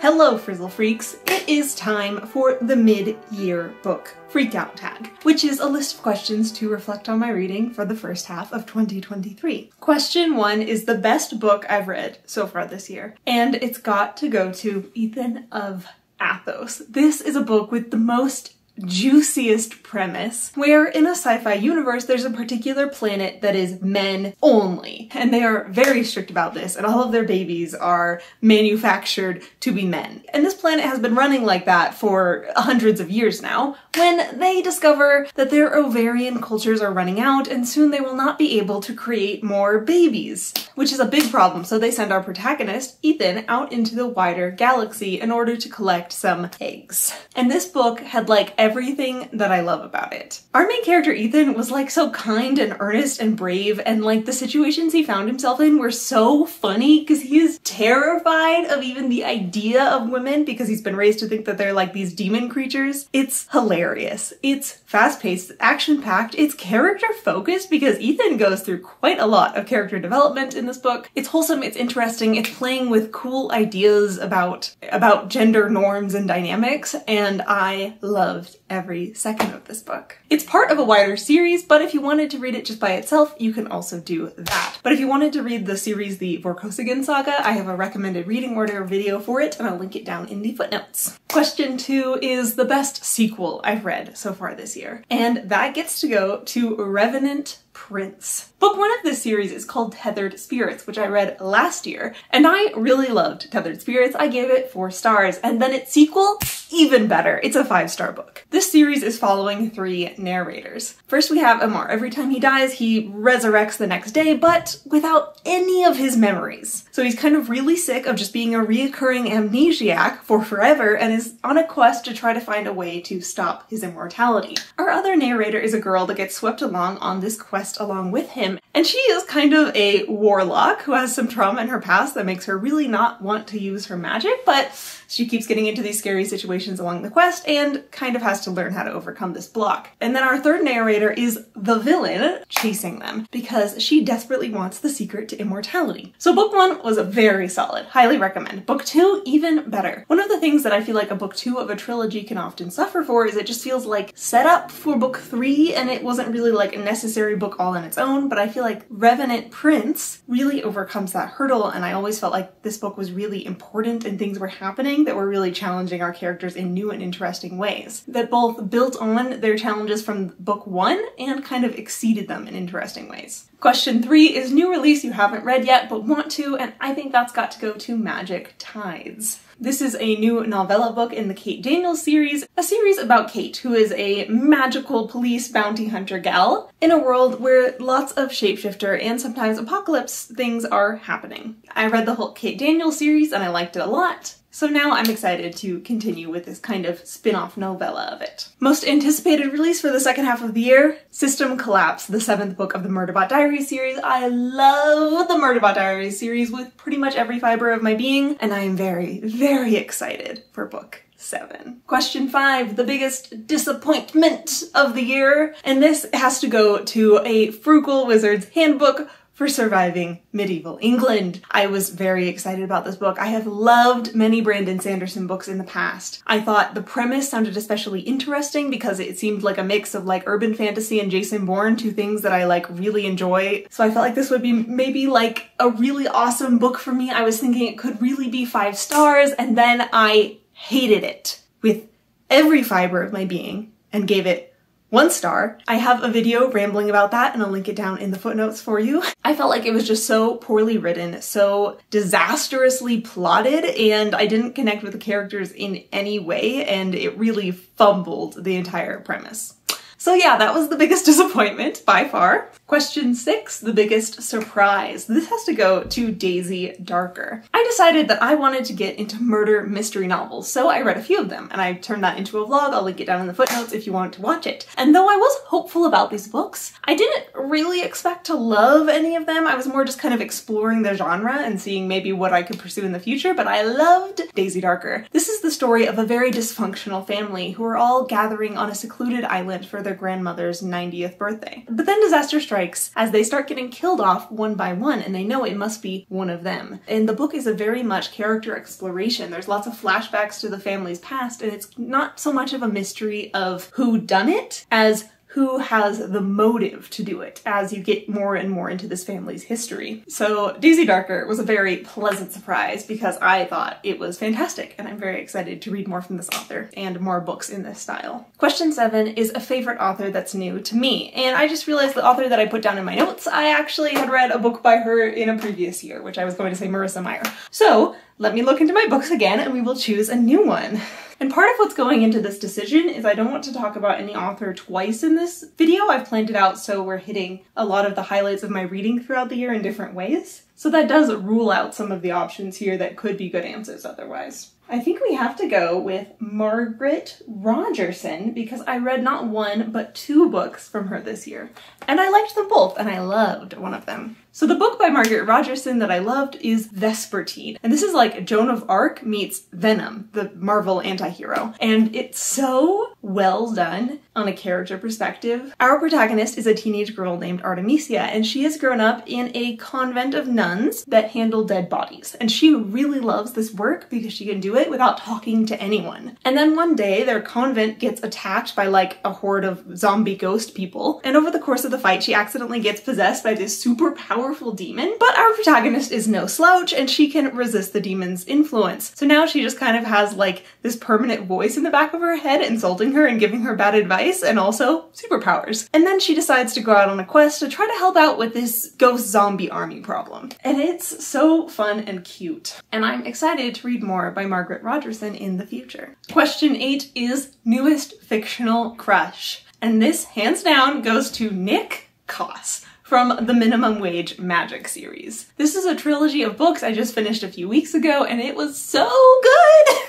Hello, Frizzle Freaks! It is time for the mid-year book freakout tag, which is a list of questions to reflect on my reading for the first half of 2023. Question one is the best book I've read so far this year, and it's got to go to Ethan of Athos. This is a book with the most juiciest premise where in a sci-fi universe there's a particular planet that is men only. And they are very strict about this and all of their babies are manufactured to be men. And this planet has been running like that for hundreds of years now when they discover that their ovarian cultures are running out and soon they will not be able to create more babies which is a big problem. So they send our protagonist Ethan out into the wider galaxy in order to collect some eggs. And this book had like everything that I love about it. Our main character Ethan was like so kind and earnest and brave and like the situations he found himself in were so funny because he is terrified of even the idea of women because he's been raised to think that they're like these demon creatures. It's hilarious. It's fast paced, action packed, it's character focused because Ethan goes through quite a lot of character development in this book. It's wholesome, it's interesting, it's playing with cool ideas about about gender norms and dynamics and I loved every second of this book. It's part of a wider series, but if you wanted to read it just by itself, you can also do that. But if you wanted to read the series The Vorkosigan Saga, I have a recommended reading order video for it, and I'll link it down in the footnotes. Question two is the best sequel I've read so far this year, and that gets to go to Revenant Prince. Book one of this series is called Tethered Spirits, which I read last year, and I really loved Tethered Spirits. I gave it four stars, and then its sequel, even better. It's a five star book. This series is following three narrators. First we have Amar. Every time he dies, he resurrects the next day, but without any of his memories. So he's kind of really sick of just being a reoccurring amnesiac for forever and is on a quest to try to find a way to stop his immortality. Our other narrator is a girl that gets swept along on this quest along with him, and she is kind of a warlock who has some trauma in her past that makes her really not want to use her magic, but she keeps getting into these scary situations along the quest and kind of has to learn how to overcome this block. And then our third narrator is the villain chasing them because she desperately wants the secret to immortality. So book one was very solid. Highly recommend. Book two, even better. One of the things that I feel like a book two of a trilogy can often suffer for is it just feels like set up for book three and it wasn't really like a necessary book all on its own, but I feel like Revenant Prince really overcomes that hurdle and I always felt like this book was really important and things were happening that were really challenging our characters in new and interesting ways, that both built on their challenges from book one and kind of exceeded them in interesting ways. Question three is new release you haven't read yet but want to, and I think that's got to go to Magic Tides. This is a new novella book in the Kate Daniels series, a series about Kate, who is a magical police bounty hunter gal in a world where lots of shapeshifter and sometimes apocalypse things are happening. I read the whole Kate Daniels series and I liked it a lot. So now I'm excited to continue with this kind of spin-off novella of it. Most anticipated release for the second half of the year, System Collapse, the seventh book of the Murderbot Diaries series. I love the Murderbot Diaries series with pretty much every fiber of my being, and I am very, very excited for book seven. Question five, the biggest disappointment of the year. And this has to go to a frugal wizard's handbook for surviving medieval England. I was very excited about this book. I have loved many Brandon Sanderson books in the past. I thought the premise sounded especially interesting because it seemed like a mix of like urban fantasy and Jason Bourne, two things that I like really enjoy. So I felt like this would be maybe like a really awesome book for me. I was thinking it could really be five stars and then I hated it with every fiber of my being and gave it one star. I have a video rambling about that and I'll link it down in the footnotes for you. I felt like it was just so poorly written, so disastrously plotted, and I didn't connect with the characters in any way, and it really fumbled the entire premise. So yeah, that was the biggest disappointment by far. Question six, the biggest surprise. This has to go to Daisy Darker. I decided that I wanted to get into murder mystery novels, so I read a few of them, and I turned that into a vlog. I'll link it down in the footnotes if you want to watch it. And though I was hopeful about these books, I didn't really expect to love any of them. I was more just kind of exploring the genre and seeing maybe what I could pursue in the future, but I loved Daisy Darker. This is the story of a very dysfunctional family who are all gathering on a secluded island for their grandmother's 90th birthday. But then disaster strikes strikes as they start getting killed off one by one, and they know it must be one of them. And the book is a very much character exploration. There's lots of flashbacks to the family's past, and it's not so much of a mystery of who done it as who has the motive to do it as you get more and more into this family's history. So Daisy Darker was a very pleasant surprise because I thought it was fantastic and I'm very excited to read more from this author and more books in this style. Question seven is a favorite author that's new to me and I just realized the author that I put down in my notes, I actually had read a book by her in a previous year, which I was going to say Marissa Meyer. So let me look into my books again and we will choose a new one. And part of what's going into this decision is I don't want to talk about any author twice in this video. I've planned it out so we're hitting a lot of the highlights of my reading throughout the year in different ways. So that does rule out some of the options here that could be good answers otherwise. I think we have to go with Margaret Rogerson because I read not one but two books from her this year. And I liked them both and I loved one of them. So the book by Margaret Rogerson that I loved is Vespertine. And this is like Joan of Arc meets Venom, the Marvel antihero. And it's so well done on a character perspective. Our protagonist is a teenage girl named Artemisia, and she has grown up in a convent of nuns that handle dead bodies. And she really loves this work because she can do it without talking to anyone. And then one day, their convent gets attacked by like a horde of zombie ghost people. And over the course of the fight, she accidentally gets possessed by this super powerful powerful demon, but our protagonist is no slouch and she can resist the demon's influence. So now she just kind of has like this permanent voice in the back of her head insulting her and giving her bad advice and also superpowers. And then she decides to go out on a quest to try to help out with this ghost zombie army problem. And it's so fun and cute. And I'm excited to read more by Margaret Rogerson in the future. Question eight is newest fictional crush. And this hands down goes to Nick Koss from the Minimum Wage Magic series. This is a trilogy of books I just finished a few weeks ago and it was so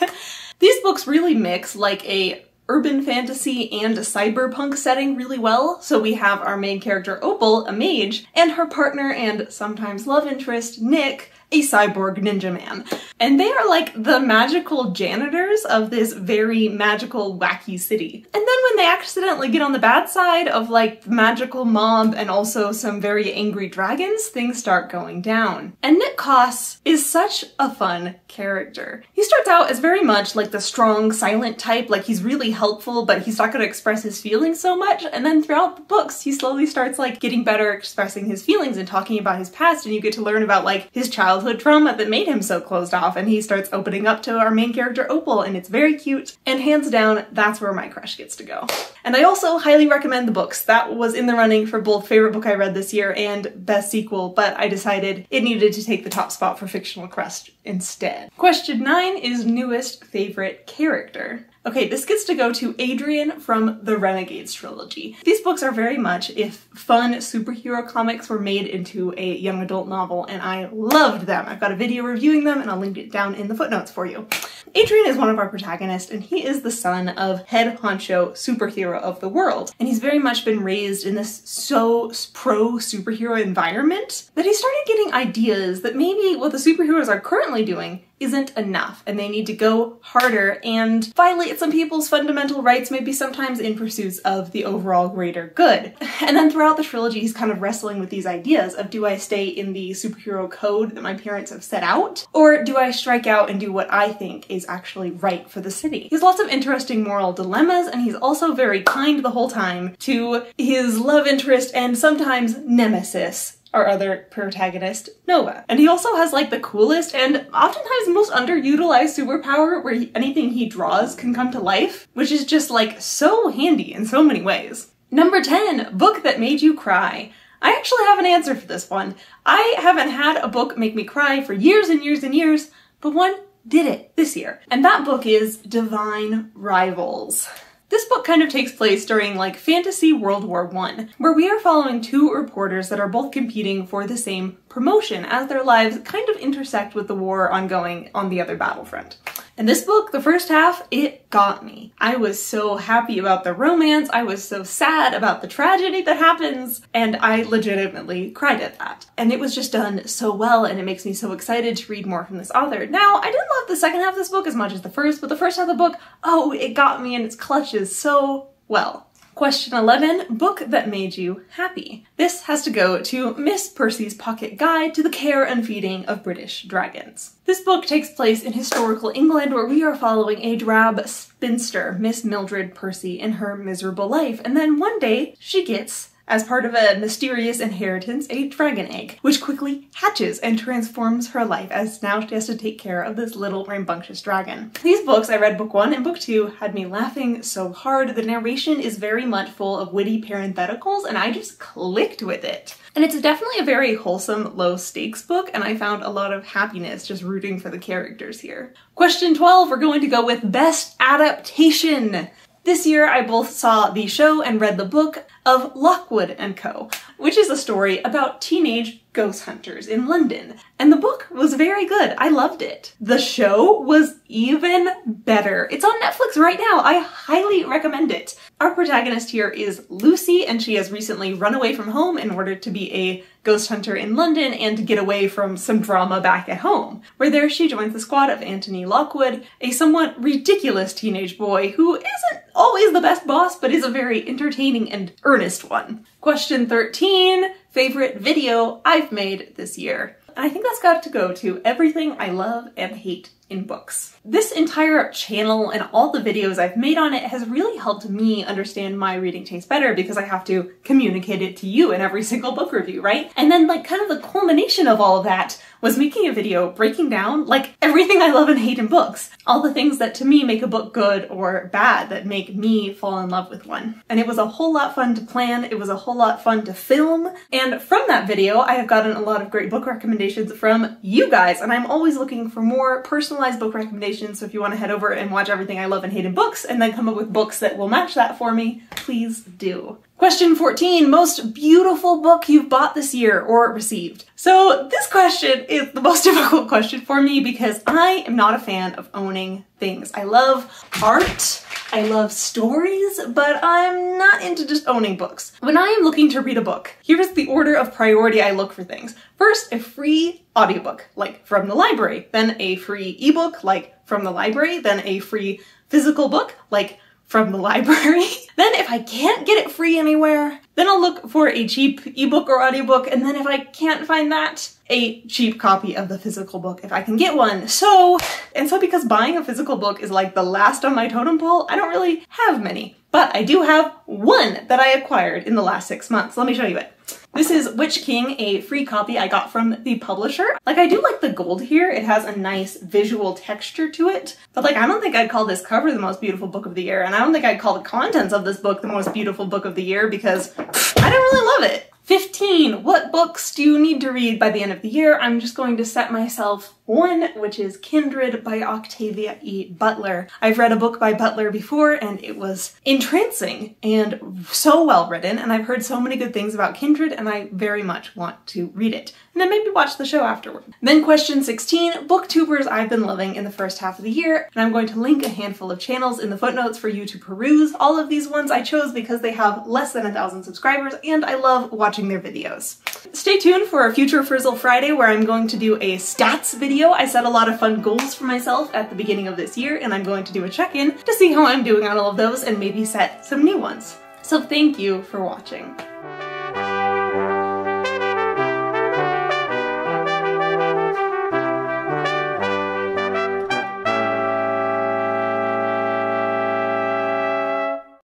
good! These books really mix like a urban fantasy and cyberpunk setting really well. So we have our main character Opal, a mage, and her partner and sometimes love interest, Nick, a cyborg ninja man. And they are like the magical janitors of this very magical, wacky city. And then when they accidentally get on the bad side of like magical mob and also some very angry dragons, things start going down. And Nick Koss is such a fun character. He starts out as very much like the strong, silent type, like he's really helpful, but he's not going to express his feelings so much. And then throughout the books, he slowly starts like getting better expressing his feelings and talking about his past, and you get to learn about like his childhood trauma that made him so closed off, and he starts opening up to our main character Opal, and it's very cute. And hands down, that's where my crush gets to go. And I also highly recommend the books. That was in the running for both favorite book I read this year and best sequel, but I decided it needed to take the top spot for fictional crush instead. Question nine is newest favorite character. Okay, this gets to go to Adrian from the Renegades trilogy. These books are very much if fun superhero comics were made into a young adult novel, and I loved them. I've got a video reviewing them, and I'll link it down in the footnotes for you. Adrian is one of our protagonists, and he is the son of head honcho superhero of the world. And he's very much been raised in this so pro superhero environment that he started getting ideas that maybe what the superheroes are currently doing isn't enough and they need to go harder and violate some people's fundamental rights, maybe sometimes in pursuits of the overall greater good. And then throughout the trilogy, he's kind of wrestling with these ideas of do I stay in the superhero code that my parents have set out, or do I strike out and do what I think is actually right for the city? He has lots of interesting moral dilemmas, and he's also very kind the whole time to his love interest and sometimes nemesis our other protagonist, Nova. And he also has like the coolest and oftentimes most underutilized superpower where he, anything he draws can come to life, which is just like so handy in so many ways. Number 10, book that made you cry. I actually have an answer for this one. I haven't had a book make me cry for years and years and years, but one did it this year. And that book is Divine Rivals. This book kind of takes place during like fantasy World War One, where we are following two reporters that are both competing for the same promotion as their lives kind of intersect with the war ongoing on the other battlefront. And this book, the first half, it got me. I was so happy about the romance, I was so sad about the tragedy that happens, and I legitimately cried at that. And it was just done so well, and it makes me so excited to read more from this author. Now, I didn't love the second half of this book as much as the first, but the first half of the book, oh, it got me in its clutches so well. Question 11, book that made you happy. This has to go to Miss Percy's Pocket Guide to the Care and Feeding of British Dragons. This book takes place in historical England where we are following a drab spinster, Miss Mildred Percy, in her miserable life, and then one day she gets as part of a mysterious inheritance, a dragon egg, which quickly hatches and transforms her life as now she has to take care of this little rambunctious dragon. These books, I read book one and book two, had me laughing so hard. The narration is very much full of witty parentheticals and I just clicked with it. And it's definitely a very wholesome, low stakes book, and I found a lot of happiness just rooting for the characters here. Question 12, we're going to go with Best Adaptation. This year I both saw the show and read the book of Lockwood and Co., which is a story about teenage ghost hunters in London. And the book was very good. I loved it. The show was even better. It's on Netflix right now. I highly recommend it. Our protagonist here is Lucy, and she has recently run away from home in order to be a ghost hunter in London and to get away from some drama back at home. Where there she joins the squad of Anthony Lockwood, a somewhat ridiculous teenage boy who isn't always the best boss, but is a very entertaining and earnest one. Question 13, favorite video I've made this year. I think that's got to go to everything I love and hate in books. This entire channel and all the videos I've made on it has really helped me understand my reading taste better because I have to communicate it to you in every single book review, right? And then like kind of the culmination of all of that was making a video breaking down like everything I love and hate in books. All the things that to me make a book good or bad that make me fall in love with one. And it was a whole lot fun to plan, it was a whole lot fun to film, and from that video I have gotten a lot of great book recommendations from you guys, and I'm always looking for more personalized book recommendations, so if you want to head over and watch everything I love and hate in books and then come up with books that will match that for me, please do. Question 14, most beautiful book you've bought this year or received. So this question is the most difficult question for me because I am not a fan of owning things. I love art, I love stories, but I'm not into just owning books. When I am looking to read a book, here's the order of priority I look for things. First, a free audiobook, like from the library, then a free ebook, like from the library, then a free physical book, like from the library. then if I can't get it free anywhere, then I'll look for a cheap ebook or audiobook, and then if I can't find that, a cheap copy of the physical book if I can get one. So, and so because buying a physical book is like the last on my totem pole, I don't really have many. But I do have one that I acquired in the last six months. Let me show you it. This is Witch King, a free copy I got from the publisher. Like, I do like the gold here. It has a nice visual texture to it. But like, I don't think I'd call this cover the most beautiful book of the year. And I don't think I'd call the contents of this book the most beautiful book of the year because I don't really love it. 15. What books do you need to read by the end of the year? I'm just going to set myself one, which is Kindred by Octavia E. Butler. I've read a book by Butler before and it was entrancing and so well written, and I've heard so many good things about Kindred, and I very much want to read it. And then maybe watch the show afterward. Then question 16, booktubers I've been loving in the first half of the year, and I'm going to link a handful of channels in the footnotes for you to peruse. All of these ones I chose because they have less than a thousand subscribers, and I love watching their videos. Stay tuned for a future Frizzle Friday where I'm going to do a stats video video, I set a lot of fun goals for myself at the beginning of this year, and I'm going to do a check-in to see how I'm doing on all of those and maybe set some new ones. So thank you for watching.